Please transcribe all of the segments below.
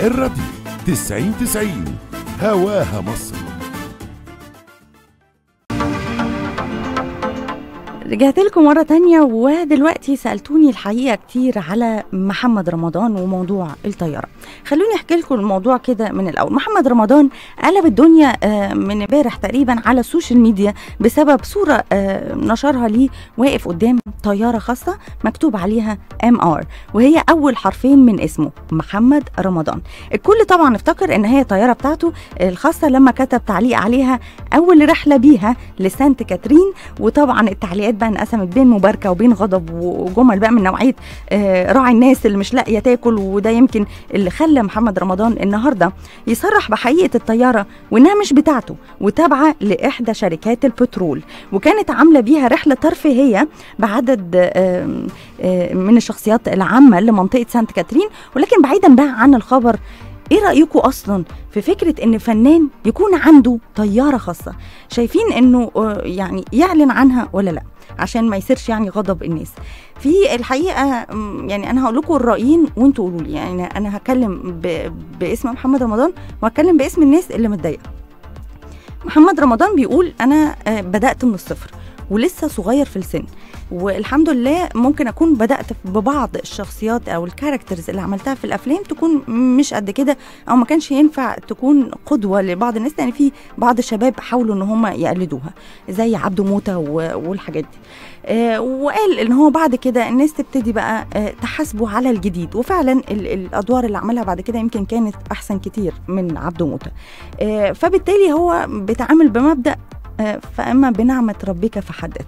الراديو 90 90 هواها مصر. رجعت لكم مرة تانية ودلوقتي سألتوني الحقيقة كتير على محمد رمضان وموضوع الطيارة. خلوني أحكي لكم الموضوع كده من الأول. محمد رمضان قلب الدنيا آه، من امبارح تقريبا على ال social media بسبب صورة آه، نشرها ليه واقف قدام طيارة خاصة مكتوب عليها MR وهي أول حرفين من اسمه محمد رمضان. الكل طبعا افتكر إن هي طيارة بتاعته الخاصة لما كتب تعليق عليها أول رحلة بيها لسانت كاترين وطبعا التعليقات بقى انقسمت بين مباركة وبين غضب وجمل بقى من نوعية آه، راعي الناس اللي مش لاقية تاكل وده يمكن اللي خلى محمد رمضان النهارده يصرح بحقيقة الطيارة وإنها مش بتاعته وتابعة لإحدى شركات البترول. وكانت عاملة بيها رحلة ترفيهية بعدد من الشخصيات العامة لمنطقة سانت كاترين ولكن بعيدا بقى عن الخبر إيه رايكم أصلا في فكرة إن فنان يكون عنده طيارة خاصة؟ شايفين إنه آه، يعني يعلن عنها ولا لأ؟ عشان ما يصيرش يعني غضب الناس. في الحقيقة يعني أنا هقول لكم الرأيين وأنتوا قولوا لي. يعني أنا هتكلم. باسم محمد رمضان وهتكلم باسم الناس اللي متضايقة. محمد رمضان بيقول أنا آه، بدأت من الصفر. ولسه صغير في السن. والحمد لله ممكن أكون بدأت ببعض الشخصيات أو الكاركترز اللي عملتها في الأفلام تكون مش قد كده أو ما كانش ينفع تكون قدوة لبعض الناس لأن في بعض الشباب حاولوا إن هم يقلدوها زي عبده موته والحاجات دي. آه، وقال إن هو بعد كده الناس تبتدي بقى آه، تحاسبه على الجديد. وفعلا ال- الأدوار اللي عملها بعد كده يمكن كانت أحسن كتير من عبده موته آه، فبالتالي هو بيتعامل بمبدأ فأما بنعمة ربك فحدث.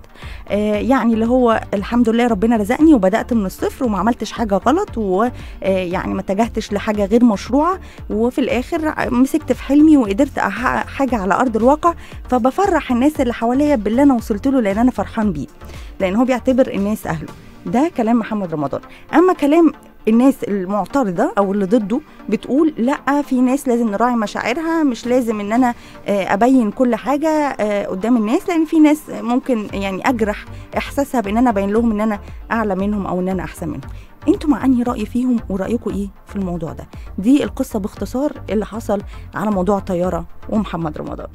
آه، يعني اللي هو الحمد لله ربنا رزقني وبدأت من الصفر وما عملتش حاجة غلط ويعني ما اتجهتش لحاجة غير مشروعة وفي الآخر مسكت في حلمي وقدرت احقق حاجة على أرض الواقع فبفرح الناس اللي حواليا باللي أنا وصلت له لأن أنا فرحان بيه لأن هو بيعتبر الناس أهله. ده كلام محمد رمضان. أما كلام الناس المعترضة أو اللي ضده بتقول لأ في ناس لازم نراعي مشاعرها مش لازم إن أنا آه، أبين كل حاجة آه، قدام الناس لأن في ناس ممكن يعني أجرح إحساسها بإن أنا أبين لهم إن أنا أعلى منهم أو إن أنا أحسن منهم. أنتوا مع أنهي رأي فيهم ورايكم إيه في الموضوع ده؟ دي القصة باختصار اللي حصل على موضوع الطيارة ومحمد رمضان.